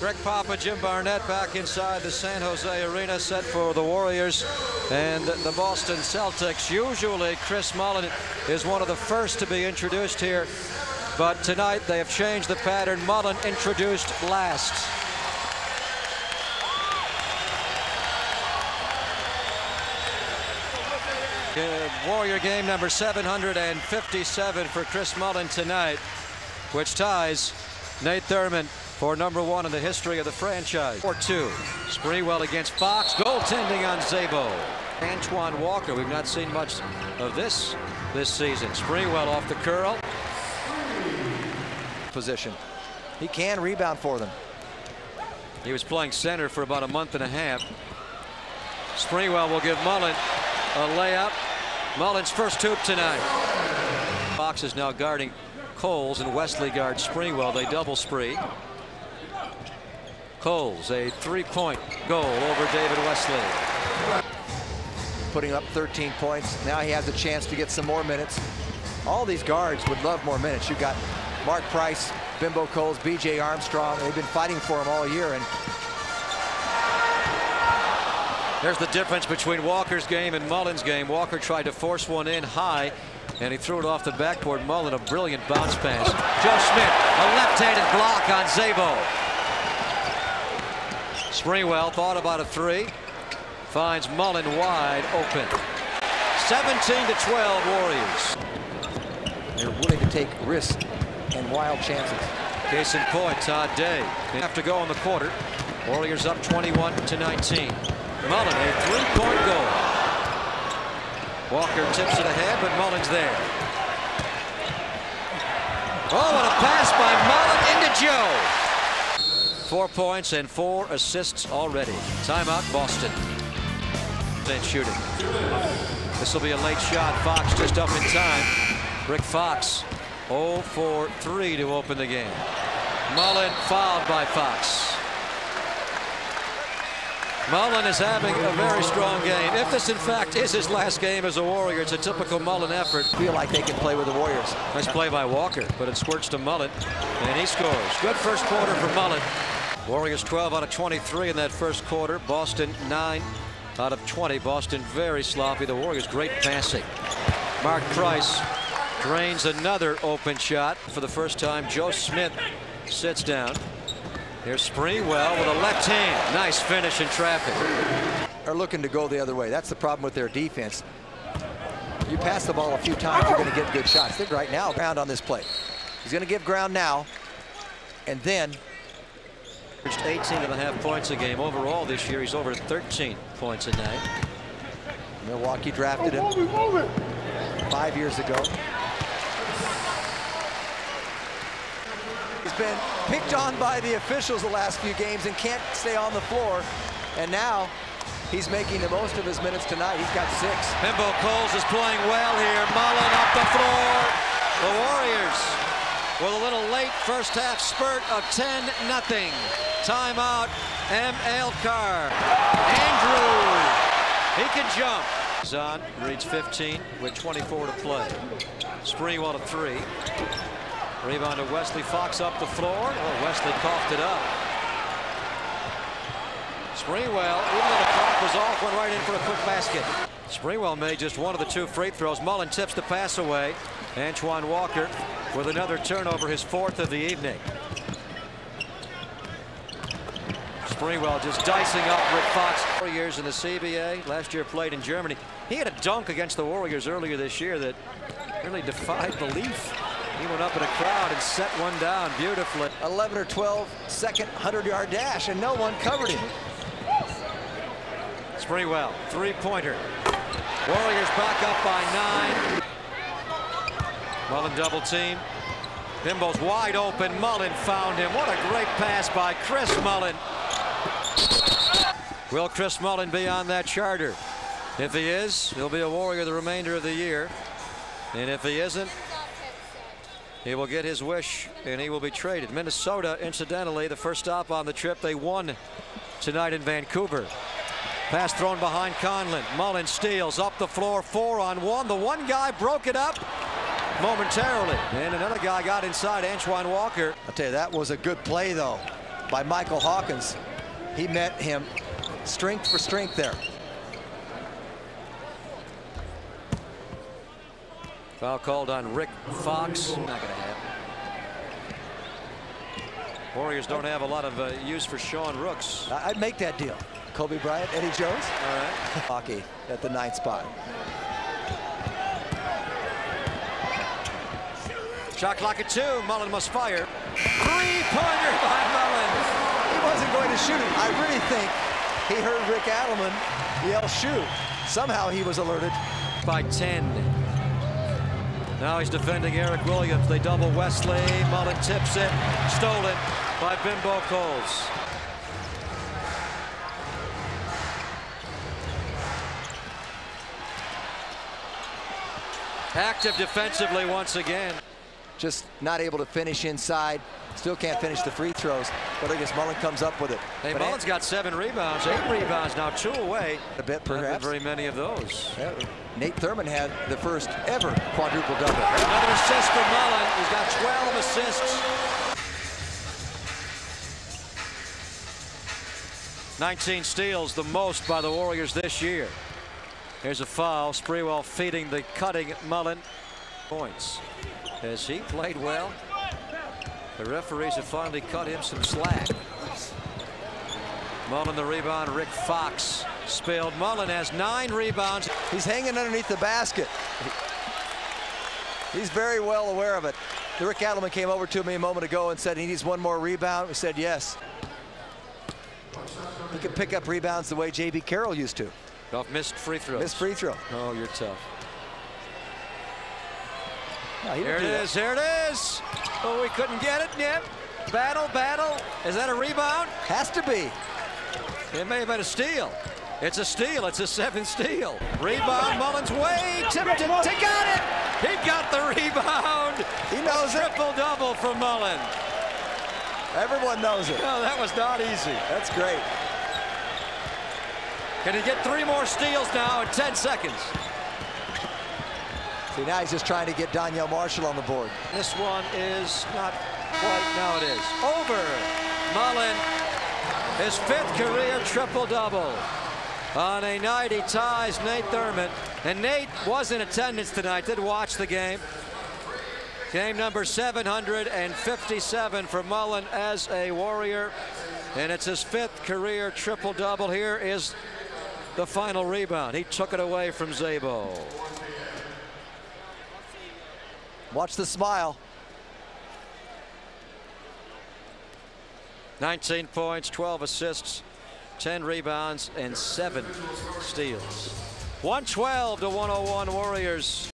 Greg Papa, Jim Barnett back inside the San Jose Arena set for the Warriors and the Boston Celtics. Usually Chris Mullin is one of the first to be introduced here, but tonight they have changed the pattern. Mullin introduced last. Warrior game number 757 for Chris Mullin tonight, which ties Nate Thurmond for number one in the history of the franchise. 4-2. Sprewell against Fox. Goaltending on Szabo. Antoine Walker. We've not seen much of this this season. Sprewell off the curl. Position. He can rebound for them. He was playing center for about a month and a half. Sprewell will give Mullin a layup. Mullin's first hoop tonight. Fox is now guarding Coles and Wesley guards Sprewell. They double spree. Coles, a three-point goal over David Wesley. Putting up 13 points. Now he has a chance to get some more minutes. All these guards would love more minutes. You've got Mark Price, Bimbo Coles, B.J. Armstrong. They've been fighting for him all year. and There's the difference between Walker's game and Mullin's game. Walker tried to force one in high, and he threw it off the backboard. Mullin, a brilliant bounce pass. Joe Smith, a left-handed block on Szabo. Sprewell thought about a three. Finds Mullin wide open. 17 to 12 Warriors. They're willing to take risks and wild chances. Case in point, Todd Day. They have to go in the quarter. Warriors up 21 to 19. Mullin, a three-point goal. Walker tips it ahead, but Mullin's there. Oh, what a pass by Mullin into Joe. Four points and four assists already. Timeout, Boston. Then shooting. This will be a late shot. Fox just up in time. Rick Fox 0 for 3 to open the game. Mullin fouled by Fox. Mullin is having a very strong game. If this, in fact, is his last game as a Warrior, it's a typical Mullin effort. Feel like they can play with the Warriors. Nice play by Walker, but it squirts to Mullin, and he scores. Good first quarter for Mullin. Warriors 12 out of 23 in that first quarter. Boston 9 out of 20. Boston very sloppy. The Warriors great passing. Mark Price drains another open shot for the first time. Joe Smith sits down. Here's Sprewell with a left hand. Nice finish in traffic. Are looking to go the other way. That's the problem with their defense. You pass the ball a few times, you're going to get good shots. Think right now, ground on this play. He's going to give ground now, and then 18 and a half points a game. Overall this year, he's over 13 points a night. Milwaukee drafted him five years ago. He's been picked on by the officials the last few games and can't stay on the floor. And now he's making the most of his minutes tonight. He's got six. Bimbo Coles is playing well here. Mullin up the floor. The Warriors with a little late first half spurt of 10 nothing. Timeout, M. Carr. Andrew, he can jump. Zahn reads 15 with 24 to play. Sprewell to three. Rebound to Wesley Fox up the floor. Oh, Wesley coughed it up. Sprewell, even though the clock was off, went right in for a quick basket. Sprewell made just one of the two free throws. Mullin tips the pass away. Antoine Walker with another turnover, his fourth of the evening. Sprewell just dicing up Rick Fox. Four years in the CBA. Last year played in Germany. He had a dunk against the Warriors earlier this year that really defied belief. He went up in a crowd and set one down beautifully. 11 or 12 second 100-yard dash, and no one covered him. Sprewell, three-pointer. Warriors back up by nine. Mullin double team. Bimbo's wide open. Mullin found him. What a great pass by Chris Mullin. Will Chris Mullin be on that charter? If he is, he'll be a Warrior the remainder of the year. And if he isn't, he will get his wish and he will be traded. Minnesota, incidentally, the first stop on the trip, they won tonight in Vancouver. Pass thrown behind Conlon. Mullin steals up the floor, four on one. The one guy broke it up momentarily. And another guy got inside Antoine Walker. I'll tell you, that was a good play, though. by Michael Hawkins. He met him strength for strength there. Foul called on Rick Fox. Not going to happen. Warriors don't have a lot of uh, use for Sean Rooks. I'd make that deal. Kobe Bryant, Eddie Jones. All right. Hockey at the ninth spot. Shot clock at two. Mullin must fire. Three-pointer by Mullin. He wasn't going to shoot it. I really think he heard Rick Adelman yell shoot. Somehow he was alerted. By 10. Now he's defending Eric Williams. They double Wesley. Mullin tips it. Stolen by Bimbo Coles. Active defensively once again. Just not able to finish inside. Still can't finish the free throws. But I guess Mullin comes up with it. Hey, but Mullin's got seven rebounds, eight rebounds now, two away. A bit, perhaps. Not very many of those. Yeah, Nate Thurmond had the first ever quadruple double. Another assist for Mullin. He's got 12 assists. 19 steals, the most by the Warriors this year. Here's a foul. Sprewell feeding the cutting Mullin. Points. Has he played well? The referees have finally cut him some slack. Mullin the rebound. Rick Fox spilled. Mullin has nine rebounds. He's hanging underneath the basket. He's very well aware of it. The Rick Adelman came over to me a moment ago and said he needs one more rebound. We said yes. He can pick up rebounds the way J.B. Carroll used to. Off missed free throws. Missed free throw. Oh, you're tough. No, Here it is, didn't do that. is. Here it is. Oh, we couldn't get it yet. Battle, battle. Is that a rebound? Has to be. It may have been a steal. It's a steal. It's a seventh steal. Rebound. Mullins way tipped it. To got it. He got the rebound. He knows it. Triple double from Mullin. Everyone knows it. No, that was not easy. That's great. Can he get three more steals now in 10 seconds? See, now he's just trying to get Donyell Marshall on the board. This one is not quite. Now it is. Over. Mullin, his fifth career triple-double. On a night he ties Nate Thurmond. And Nate was in attendance tonight, did watch the game. Game number 757 for Mullin as a Warrior. And it's his fifth career triple-double. Here is the final rebound. He took it away from Szabo. Watch the smile. 19 points, 12 assists, 10 rebounds, and 7 steals. 112 to 101 Warriors.